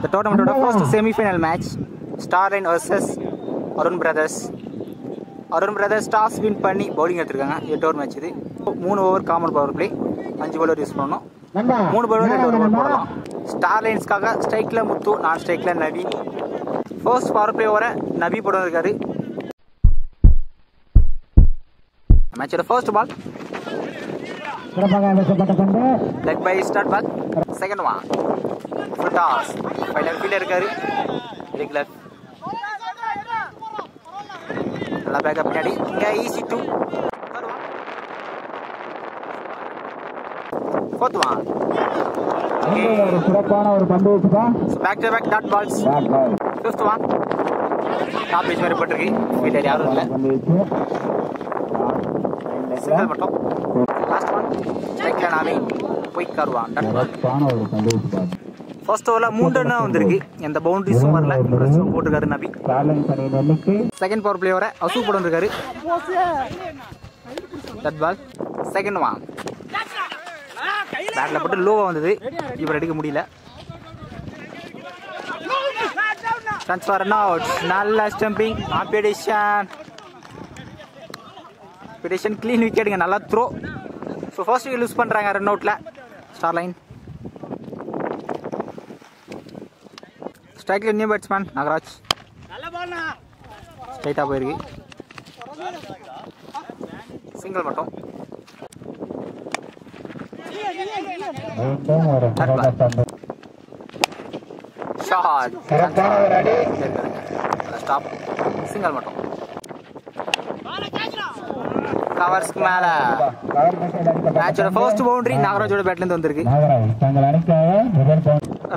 இந்த டோர்னமெண்ட்டோட first semifinal match Starline versus Arun brothers Arun brothers toss win பண்ணி bowling எடுத்திருக்காங்க. எட்டு ஓவர் மேட்ச் இது. மூணு ஓவர் காமன் பவர் பிளே அஞ்சு பவுலர் யூஸ் பண்ணணும். மூணு பவுலர் ரெண்டு ஓவர் போடலாம். ஸ்டார்லைன்ஸ்க்காக ஸ்ட்ரைக்கில் முத்து நான் ஸ்ட்ரைக்கில் நவீன். ஃபர்ஸ்ட் பவர் பிளே ஓவரை நபி போட இருக்காரு மேட்சோட first ball leg bye start ball second one full toss final fielder இருக்காரு ரெகுலர் நல்லா பேக்கப் பின்னாடி இங்க ஈஸி டூ ஃபோர்த் ஒன் இங்கே ஒரு சிறப்பான ஒரு பந்து வச்சு தான் back to back dot balls bad ball fifth one top edge மாதிரி போட்டிருக்கு ஃபீல்டர் யாரும் இல்லை பந்து வச்சு சிங்கிள் மட்டும் லாஸ்ட் ஒன் ஸ்ட்ரைக்கில் நாவே போய் காருவான் டாட் பால் ஃபர்ஸ்ட் ஓவரில் மூணு ரன் வந்திருக்கு. எந்த பவுண்டரிஸும் வரல. ரன்ஸும் போட்டிருக்காரு நபி. செகண்ட் பவர் பிளேயரை அசு போட்டு இருக்காரு தட் பால் செகண்ட் வான் பேட்ல போட்டு லோவா வந்தது. இவர் எடுக்க முடியல. ட்ரான்ஸ்ஃபர் அவுட் நல்ல ஸ்டம்பிங் ஆப்பியடிஷன் பிடிஷன் க்ளீன் விக்கெட்டுங்க நல்லா த்ரோ ஸோ ஃபர்ஸ்ட் லூஸ் பண்ணுறாங்க ரன் அவுட்டில் ஸ்டார் லைன் ஸ்ட்ரைக்கில் நியூ பேட்ஸ்மேன் நாகராஜ். ஸ்ட்ரைட்டாக போயிருக்கு. சிங்கிள் மட்டும். மீண்டும் ஒரு சிறந்த பந்து ஷாட் சிறப்பான ஒரு அடி ஸ்டாப் சிங்கிள் மட்டும் கவர்ஸ்க்கு மேல. மேட்சோட ஃபர்ஸ்ட் பவுண்டரி நாகராஜோட பேட்ல இருந்து வந்திருக்கு.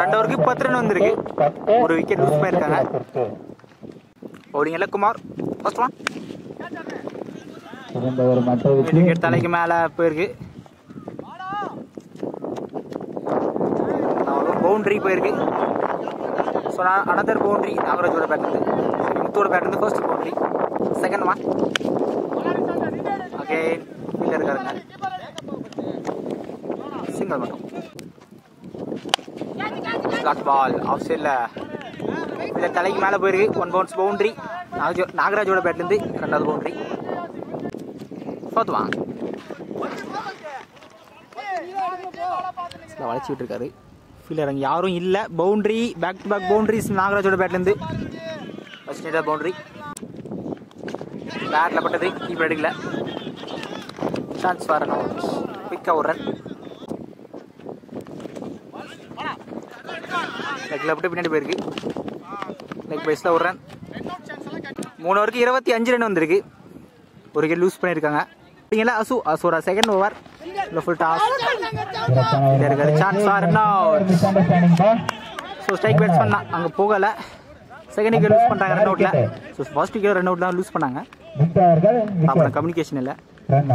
ரெண்டு ஓவருக்கு பத்து ரன் வந்திருக்கு. ஒரு விக்கெட் லூஸ் பண்ணிருக்காங்க ஓடிங் இல்ல குமார் ஃபர்ஸ்ட் ஒன் விக்கெட் தலைக்கு மேல போயிருக்கு. பவுண்டரி போயிருக்கு. ஸோ அனதர் பவுண்டரி நாகராஜோட பேட் இருந்து. முத்தோட பேட் இருந்து first boundary second one again கீழே இருக்காருங்க சிங்கிள் மட்டும் பால் ஆஃப் சைடில் இல்லை தலைக்கு மேலே போயிருக்கு. ஒன் பவுன்ஸ் பவுண்டரி நாகஜோ நாகராஜோட பேட்லேருந்து ரெண்டாவது பவுண்ட்ரி ஃபோர்த் வளைச்சி விட்டுருக்காரு ஃபீல்டர் அங்கே யாரும் இல்லை. Boundary back to back boundaries நாகராஜோட பேட்லேருந்து ஃபர்ஸ்ட் நேரம் பவுண்ட்ரி பேட்டில் பட்டது கீப்பர் எடுக்கல. சான்ஸ் ஃபார் ரன் அவுட் ஒரு ரன் லெக்கில் போட்டு பின்னாடி போயிருக்கு. லெக் பைஸில் ஒரு ரன் மூணு ஓவருக்கு இருபத்தி அஞ்சு ரன் வந்திருக்கு. ஒரு விக்கெட் லூஸ் பண்ணியிருக்காங்க. பார்த்தீங்களா? அசு அசுவோட செகண்ட் ஓவர் இல்லை ஃபுல் டாஸ் சிறப்பான இருக்காரு chance or run out so strike batsman தான் அங்கே போகலை. செகண்ட் விக்கெட் லூஸ் பண்ணுறாங்க ரன் அவுட்டில் so first wicket run out தான் லூஸ் பண்ணாங்க. அப்புறம் கம்யூனிகேஷன் இல்லை. Run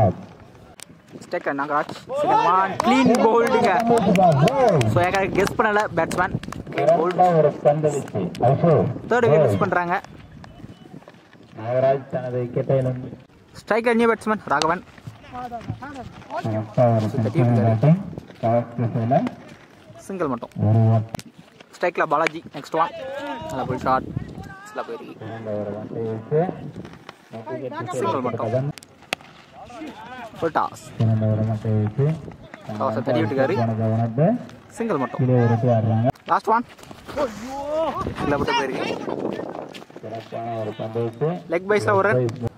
Nagaraj second one clean போல்டுங்க so ஏற்கனவே கெஸ் பண்ணலை பேட்ஸ்மேன் தேர்ட் விக்கெட் லூஸ் பண்ணுறாங்க நாகராஜ் தனது விக்கெட்டை இழந்து striker new batsman Raghavan. Single மட்டும். ஸ்ட்ரைக்கில் பாலாஜி நெக்ஸ்ட் ஒன் நல்லா போய் ஷார்ட் நல்லா போயிருக்கு சிங்கிள் மட்டும். ஃபுல் டாஸ் டாஸை தட்டி விட்டுக்காரு. சிங்கிள் மட்டும். லாஸ்ட் ஒன் இல்லை மட்டும் போயிருக்கு சிறப்பான ஒரு பந்து வீச்சு லெக் பைஸில் ஒரு.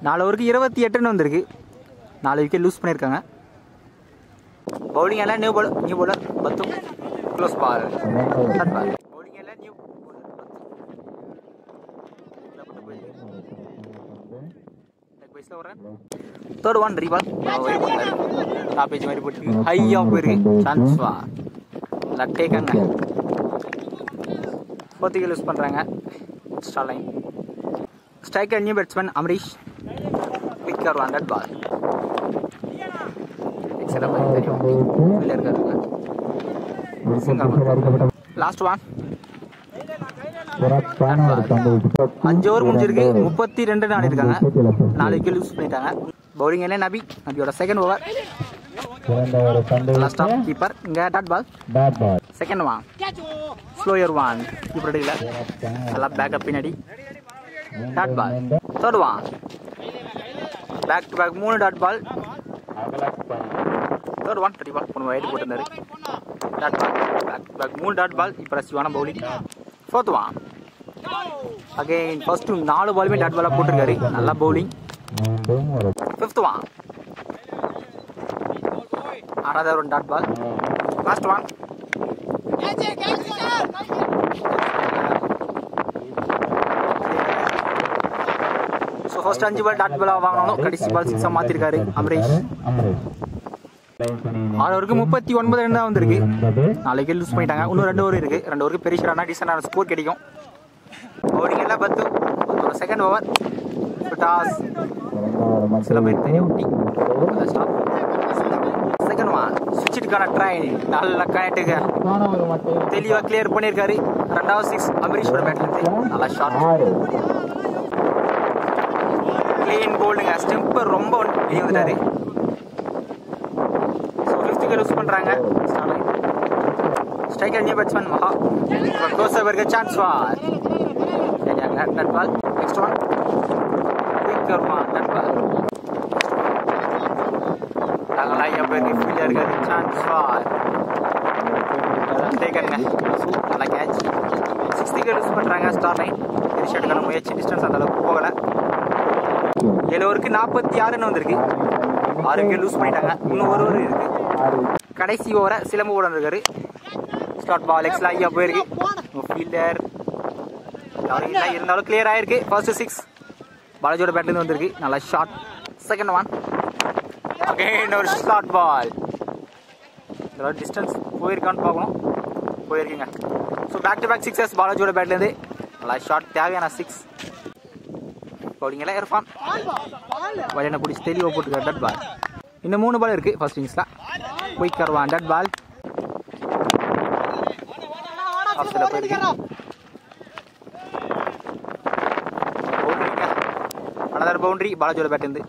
நாலு ஓவருக்கு இருபத்தி எட்டுன்னு வந்திருக்கு. நாலு விக்கெட் லூஸ் பண்ணியிருக்காங்க. பவுலிங் எல்லாம் நியூ பால் நியூ bowler. பத்து. Close ball short ball bowling எல்லாம் நியூ தேர்ட் ஒன் ரீபால் டாப் பேஜ் மாதிரி போட்டு ஹையாக போயிருக்கு. சான்ஸ் வா. லட்டேக்கங்க ஃபோர்த் விக்கெட் லூஸ் பண்ணுறாங்க Starline striker new batsman Amarish bigger hundred ball last one சிறப்பான ஒரு பந்து வீச்சு அஞ்சு ஓவர் முடிஞ்சிருக்கு. முப்பத்தி ரெண்டு ரன் ஆடிருக்காங்க நாலு விக்கெட் லூஸ் பண்ணிட்டாங்க. பவுலிங் என்ன நபி? நபியோட second over last off keeper இங்கே dot ball second one slower one இப்படி இல்லை நல்லா பேக்கப் பின்னாடி dot ball third back to back மூணு dot ball third one thirty ball போன வைட் போட்டிருந்தாரு. Dot ball back to back மூணு டாட் பால் இப்போ ரசிவான bowling fourth one again first நாலு பாலுமே டாட் பாலாக போட்டிருக்காரு. நல்லா பவுலிங் மீண்டும் ஒரு fifth one dot ball dot one so first அஞ்சு பால் டாட் பாலாக வாங்கினாலும் கடைசி பால் சிக்ஸாக மாற்றிருக்காரு அமரேஷ் அமரேஷ் ஆறு முப்பத்தி ஒன்பது ரன் தான் வந்திருக்கு. நாளைக்கு லூஸ் பண்ணிட்டாங்க. இன்னும் ரெண்டு ஓவர் இருக்குது ரெண்டு ஓவருக்கு பெரிய ஷாடானா டீசெண்டான ஸ்கோர் கிடைக்கும். ஓடிங்க எல்லாம் பத்து. ஒரு செகண்ட் ஓவர் டாஸ் சில பேர் தெரிய ஊட்டி. ஸ்டாப் ஒன் சுவிட்சுக்கான ட்ரைன் நல்ல கனெக்டுங்க தெளிவாக கிளியர் பண்ணியிருக்காரு. ரெண்டாவது சிக்ஸ் அமரீஷோட பேட்லேருந்து நல்லா ஷார்ட் ஆறு கிளீன் போல்டுங்க ஸ்டெம்பர் ரொம்ப வெளியே வந்துட்டாரு ஸோ ஃபிஃப்த்துக்கு யூஸ் பண்ணுறாங்க striker new batsman Maha. Closer chance வார் சரியாங்க nut ball next one quicker one nut ball நல்லா எப்போ ஃபீல்டர் இருக்காது சான்ஸ் வார் டேக்கருங்க நல்லா கேட்ச் சிக்ஸ்த்துக்கு யூஸ் பண்ணுறாங்க ஸ்டார் லைன் எடுக்கிற முயற்சி டிஸ்டன்ஸ் அந்த அளவுக்கு போகலை எழுவருக்கு நாற்பத்தி ஆறுன்னு வந்திருக்கு ஆறு விக்கெட் லூஸ் பண்ணிட்டாங்க இன்னும் ஒரு ஒரு இருக்கு கடைசி ஓவரை சிலம்பு ஓட வந்திருக்காரு ஸ்டார்ட் பால் எக்ஸ்ல ஐயா போயிருக்கு ஃபீல்டர் இருந்தாலும் கிளியர் ஆயிருக்கு ஃபர்ஸ்ட் சிக்ஸ் பாலாஜியோட பேட்லேருந்து வந்திருக்கு நல்லா ஷார்ட் செகண்ட் ஒன் அகைன் ஒரு ஷார்ட் பால் இதோட டிஸ்டன்ஸ் போயிருக்கான்னு பார்க்கணும். போயிருக்கீங்க. So back to back sixes பாலாஜியோட பேட்லேருந்து நல்லா ஷார்ட் தேவையான சிக்ஸ் பவுலிங் எல்லாம் இரஃபான் வயனை பிடிச்சி தெளிவாக போட்டுருக்காரு டட் பால் இன்னும் மூணு பால் இருக்குது ஃபர்ஸ்ட் இன்னிங்ஸில் குயிக் கருவான் டட் பால் ஆஃப்ஸில் போயிருக்கு. அனதர் பவுண்டரி பாலாஜியோட பேட்லேருந்து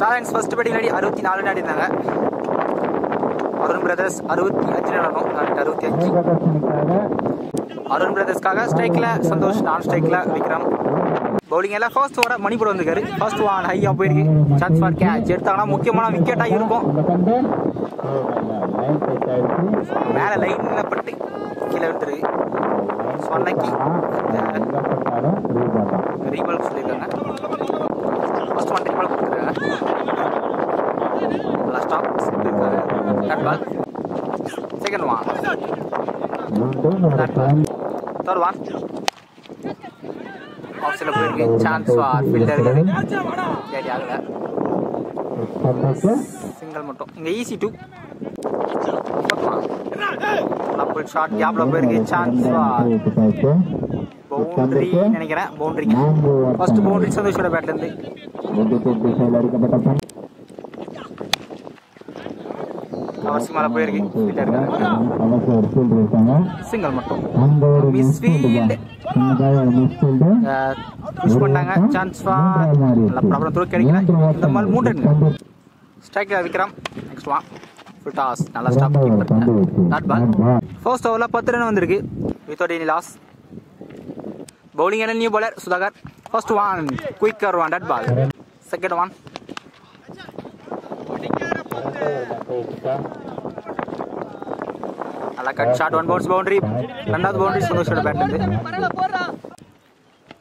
ஸ்டார் ஃபர்ஸ்ட் படி நடி அறுபத்தி நாலு அடி இருந்தாங்க அருண் பிரதர்ஸ் அறுபத்தி அஞ்சு நடக்கும் அறுபத்தி அஞ்சு. அருண் பிரதர்ஸ்க்காக ஸ்ட்ரைக்கில் சந்தோஷ் நான் ஸ்ட்ரைக்கில் விக்ரம். பவுலிங் எல்லாம் ஃபர்ஸ்ட் மணி மணிப்பூர் வந்திருக்காரு. ஃபர்ஸ்ட் ஒன் ஹையாக போயிருக்கு. சான்ஸ் ஃபார் கேட்ச் எடுத்தாங்கன்னா முக்கியமான விக்கெட்டாக இருக்கும். இந்த லைன் மேலே லைனில் பட்டு கீழே விட்டுருக்கு ஸோ ரீபால் ரீபால் சொல்லியிருக்காங்க ஃபர்ஸ்ட் ஒன் ரீபால் கொடுத்துருக்காங்க பால் செகண்ட் ஒன் மீண்டும் ஒரு தேர்ட் ஒன் ஆஃப்ஸில் போயிருக்கு சான்ஸ் ஆர் ஃபீல்டர் கேட்டி சிங்கிள் மட்டும். இங்கே ஈஸி டூ டபுள் ஷாட் கேப்ல போயிருக்கு. சான்ஸ் பவுண்டரி நினைக்கிறேன். பவுண்டரிங்க ஃபர்ஸ்ட் பவுண்டரி சந்தோஷோட பேட்ல அவசியம் மேலே போயிருக்கு ஃபீல்டு இருக்காங்க. சிங்கிள் மட்டும். மிஸ் ஃபீல்டு புஷ் பண்ணாங்க சான்ஸ் நல்ல ப்ராப்ளம் த்ரூ கிடைக்கல இந்த மாதிரி மூணு ரன் ஸ்ட்ரைக்கில் விக்ரம். நெக்ஸ்ட் ஃபுல் டாஸ் நல்லா ஸ்டாப் நாட் பால் ஃபர்ஸ்ட் ஓவரில் பத்து ரன் வந்திருக்கு. வித்தவுட் எனி லாஸ் பவுலிங் என்ன new bowler Sudhakar. First one quicker one dot ball second one நல்லா cut shot one bounce boundary ரெண்டாவது பவுண்டரி சந்தோஷோட பேட் இருந்து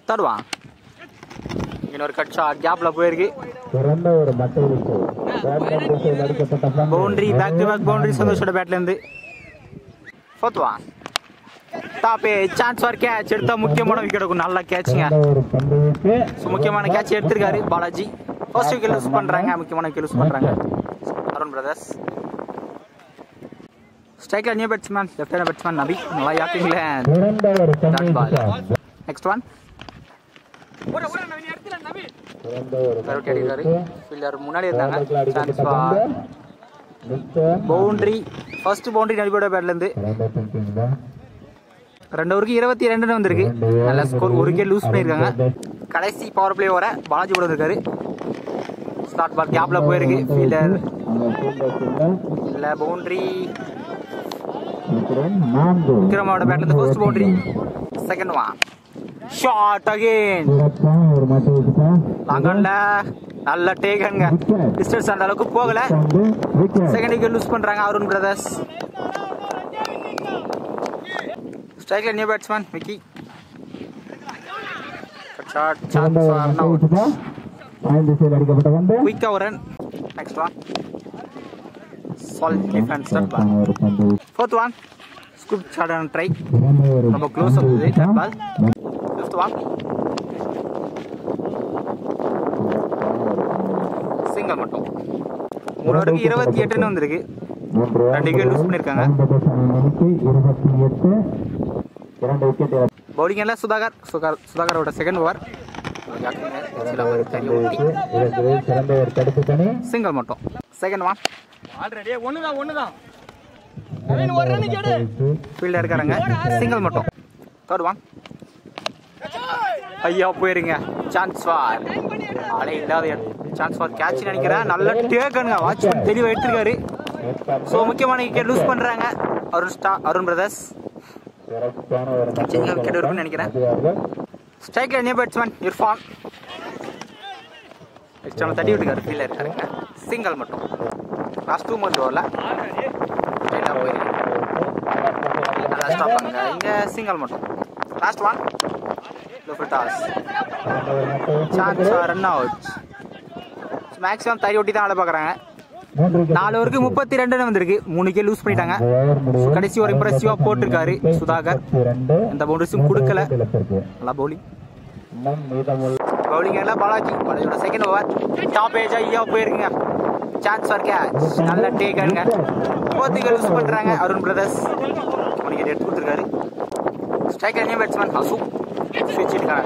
தேர்ட் இன்னொரு கட் ஷாட் கேப்ல போயிருக்கு சிறந்த ஒரு மட்டை விட்டு boundary back to back boundary சந்தோஷோட பேட்ல இருந்து. ஃபோர்த் ஒன் டாப்பே சான்ஸ் ஃபார் கேட்ச் எடுத்தா முக்கியமான விக்கெட் இருக்கும் நல்ல கேட்சுங்க முக்கியமான கேட்ச் எடுத்திருக்காரு பாலாஜி. ஃபர்ஸ்ட் விக்கெட் யூஸ் பண்றாங்க. முக்கியமான விக்கெட் யூஸ் பண்றாங்க. New batsman left hand batsman Nabi நல்லா யாக்கிங்களே சிறந்த ஒரு Dot ball. அடிக்கிறாரு ஃபீல்டர் முன்னாடி இருந்தாங்க. Chance for boundary first boundary தான் ரெண்டு ஓவருக்கு இருபத்தி ரெண்டு வந்திருக்கு. நல்ல ஸ்கோர் ஒரு விக்கெட் லூஸ் பண்ணியிருக்காங்க. கடைசி பவர் பிளே வர பாலாஜி கூட இருக்காரு ஸ்டார்ட் பால் கேப்ல போயிருக்கு. ஃபீல்டர் இல்ல பவுண்டரி விக்ரமோட பேட்ல இருந்து first boundary second one shot again லாங்கன்ல நல்ல டேகன்ங்க டிஸ்டன்ஸ் அந்த அளவுக்கு போகல. செகண்ட் லூஸ் பண்றாங்க அருண் பிரதர்ஸ் ஸ்ட்ரைக்ல நியூ பேட்ஸ்மேன் விக்கி ஷாட் திசையில் அடிக்கப்பட்ட பந்து குயிக்கா ஒரு ரன் நெக்ஸ்ட் ஒன் சிறப்பான ஒரு பந்து fourth one scoop shot and try சிறந்த ஒரு ரொம்ப க்ளோஸ் பந்து வந்தது வச்சுட்டா, பால் ஃபிஃப்த் ஒன் சிங்கிள் மட்டும். மூணு இருபத்தி எட்டுன்னு வந்திருக்கு. ரெண்டு wicket lose பண்ணிருக்காங்க. ஐம்பது மணிக்கு இருபத்தி எட்டு. இரண்டு விக்கெட் பவுலிங் எல்லாம் சுதாகர். சுதாகர் சுதாகரோட செகண்ட் ஓவர் சிங்கிள் மட்டும். செகண்ட் ஒன் ஆல்ரெடி ஒண்ணுதான் ஒண்ணுதான். ஃபீல்டர் இருக்காருங்க. சிங்கிள் மட்டும். தேர்ட் ஒன் ஐயா போயிருங்க. சான்ஸ் ஃபார் ஆளே இல்லாத சான்ஸ் ஃபார் கேட்ச் நினைக்கிறேன். நல்ல டேக்கனுங்க வாட்ச்மேன் தெளிவாக எடுத்திருக்காரு. ஸோ முக்கியமான விக்கெட் லூஸ் பண்ணுறாங்க அருண் ஸ்டா அருண் பிரதர்ஸ் ஒரு சின்ன wicket இருக்கும்னு நினைக்கிறேன். ஸ்ட்ரைக்ல நியூ பேட்ஸ்மேன் இர்ஃபான் நம்ம தட்டி விட்டுக்காரு ஃபீல்டர் இருக்காருங்க. சிங்கிள் மட்டும். லாஸ்ட் டூ மந்த் வரல. ஸ்ட்ரைட்டாக போயிருக்கு ஸ்டாப் பண்ணுங்க. இங்கே சிங்கிள் மட்டும். Last one toss chance run out maximum தறி ஒட்டி தான் ஆட பார்க்குறாங்க. நாலு ஓவருக்கு முப்பத்தி ரெண்டு வந்திருக்கு. மூணு லூஸ் பண்ணிட்டாங்க. கடைசி ஒரு இம்ப்ரெசிவா போட்டிருக்காரு சுதாகர். எந்த பவுண்டரிஸும் கொடுக்கல. நல்லா பவுலிங் பவுலிங் எல்லாம் பாலாஜி. பாலாஜியோட செகண்ட் ஓவர் டாப் ஏஜா ஐயா போயிருக்குங்க. சான்ஸ் ஃபார் கேட்ச் நல்ல டேக்கருங்க போத்திக்க யூஸ் பண்றாங்க அருண் பிரதர்ஸ் அவனுக்கு எடுத்து கொடுத்துருக்காரு. ஸ்ட்ரைக்கர் நியூ பேட்ஸ்மேன் ஹசு ஸ்விட்ச் இருக்காங்க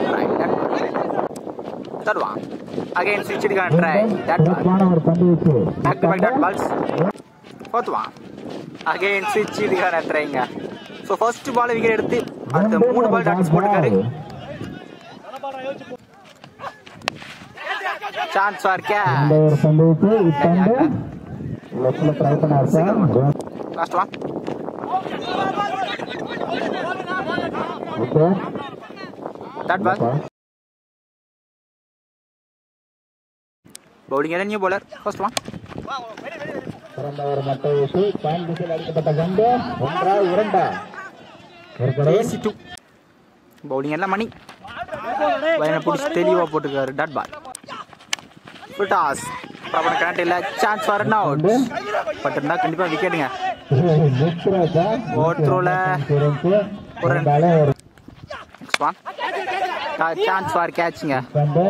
தருவான். அகைன் ஸ்விட்ச் இருக்காங்க try that back to back dot balls fourth again ஸ்விட்ச் இதுக்கான ட்ரைங்க ஸோ ஃபர்ஸ்ட் பால் விக்கெட் எடுத்து அடுத்த மூணு பால் டாட்ஸ் போட்டுக்காரு சான்ஸ் ஃபார் இந்த கேட்ச் ஒரு பந்து வச்சு இப்பந்து லெஃப்ட்ல ட்ரை பண்ணார் sir last one okay dot ball bowling என்ன நியூ bowler. ஃபர்ஸ்ட் ஒன் சிறந்த ஒரு மட்டை வச்சு பாயிண்ட் திசையில் அடிக்கப்பட்ட பந்து ஒன்றா இரண்டா. பவுலிங் எல்லாம் மணி வயனை பிடிச்சி தெளிவாக போட்டுருக்காரு dot ball toss proper current இல்லை chance for an out but இருந்தால் கண்டிப்பாக விக்கெட்டுங்க முத்துராஜா ஓட்ரோல ஒரு ரெண்டாலே நெக்ஸ்ட் ஒன் சான்ஸ் ஃபார் கேட்சுங்க பந்து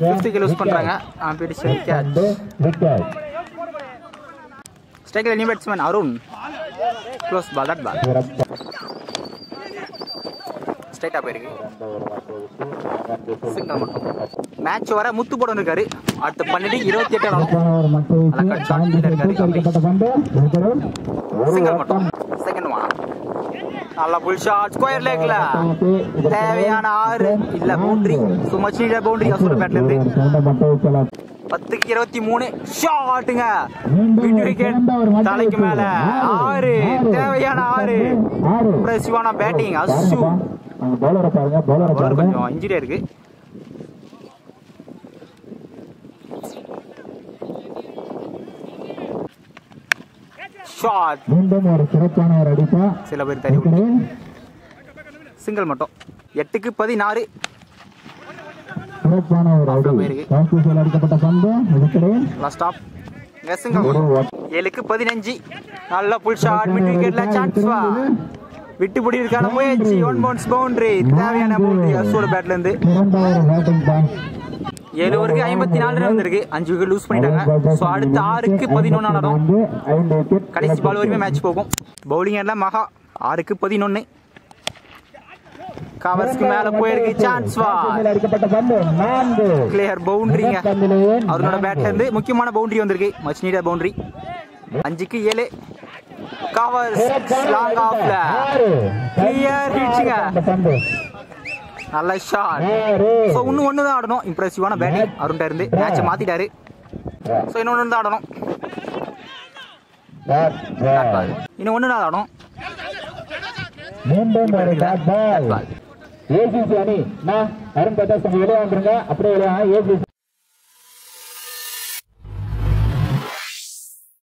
ஃபிஃப்த்துக்கு லூஸ் பண்ணுறாங்க பிடிச்ச கேட்ச் பந்து விக்கெட் ஸ்ட்ரைக்கில் new batsman Arun close ball that ball ஸ்ட்ரைட்டாக போயிருக்கு. மட்டும். மேட்ச் வர முத்து போட இருக்காரு அடுத்து பண்ணிட்டு இருபத்தி எட்டு ஆகும் சிறப்பான ஒரு மட்டை வச்சு நல்லா cut shot பாயிண்ட் திசையில் இருக்காரு அடிக்கப்பட்ட பந்து. விக்கெட் ஒரு சிங்கிள் ஓட்டம் மட்டும். செகண்ட் ஒன் நல்லா புல் ஷாட் ஸ்கொயர் லேக்ல தேவையான ஆறு. இல்ல boundary so much needed boundary Azure பேட்ல இருந்து பத்துக்கு இருபத்தி மூணு. ஷாட்டுங்க தலைக்கு. மேல. ஆறு. தேவையான ஆறு. இம்ப்ரெசிவான பேட்டிங் அசு. பவுலரை பாருங்க பவுலரை பாருங்க. கொஞ்சம் இன்ஜுரியா இருக்கு. ஷாட் மீண்டும் ஒரு சிறப்பான ஒரு அடிப்பா. சில பேர் விக்கெட் சிங்கிள் மட்டும். எட்டுக்கு பதினாறு. சிறப்பான ஒரு அடி. அடிக்கப்பட்ட பந்து. லாஸ்ட் ஆஃப் சிங்கிள் ஏழுக்கு பதினஞ்சு. நல்ல புல் ஷாட் மிட் விக்கெட்ல சான்ஸ் விட்டு பிடிக்கிறதுக்கான முயற்சி. ஒன் பவுன்ஸ் பவுண்டரி தேவையான பவுண்டரி அசோட பேட்ல இருந்து ஏழு ஓவருக்கு ஐம்பத்தி நாலு ரன் வந்திருக்கு. அஞ்சு விக்கெட் லூஸ் பண்ணிட்டாங்க. ஸோ அடுத்த ஆறுக்கு பதினொன்று ஆனதும் கடைசி பால் வரைக்கும் மேட்ச் போகும். பவுலிங் எல்லாம் மகா ஆறுக்கு பதினொன்று கவர்ஸ்க்கு மேல போயிருக்கு. சான்ஸ் வா? கிளியர் பவுண்டரிங்க அவரோட பேட்ல இருந்து முக்கியமான பவுண்டரி வந்திருக்கு. மச் நீட பவுண்டரி அஞ்சுக்கு ஏழு. கவர்ஸ் லாங் ஆஃப்ல கிளியர் ஹிட்ஸுங்க நல்ல ஷாட் ஸோ இன்னும் ஒன்று தான் ஆடணும் இம்ப்ரெசிவான பேட்டிங் அருண்ட இருந்து மேட்சை மாத்திட்டாரு. ஸோ இன்னொன்று தான் ஆடணும். இன்னும் ஒன்று பால் ball. ஏசிசி அணி. நான் அருண் பிரகாஷ் கொஞ்சம் வெளியே வந்துருங்க. அப்படியே ஏசிசி